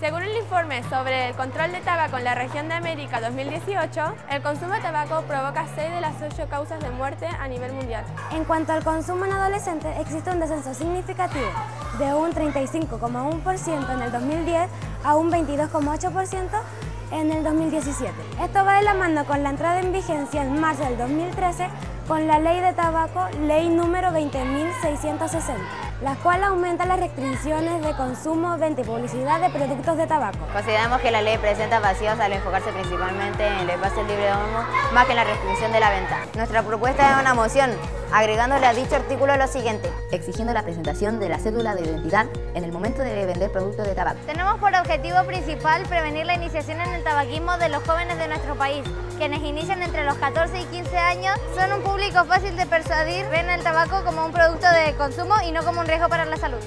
Según el informe sobre el control de tabaco en la región de América 2018, el consumo de tabaco provoca 6 de las 8 causas de muerte a nivel mundial. En cuanto al consumo en adolescentes, existe un descenso significativo de un 35,1% en el 2010 a un 22,8% en el 2017. Esto va de la mano con la entrada en vigencia en marzo del 2013 con la ley de tabaco, ley número 20.660, la cual aumenta las restricciones de consumo, venta y publicidad de productos de tabaco. Consideramos que la ley presenta vacíos al enfocarse principalmente en el espacio libre de humo más que en la restricción de la venta. Nuestra propuesta es una moción agregándole a dicho artículo lo siguiente. Exigiendo la presentación de la cédula de identidad en el momento de vender productos de tabaco. Tenemos por objetivo principal prevenir la iniciación en el tabaquismo de los jóvenes de nuestro país, quienes inician entre los 14 y 15 años, son un público fácil de persuadir, ven el tabaco como un producto de consumo y no como un riesgo para la salud.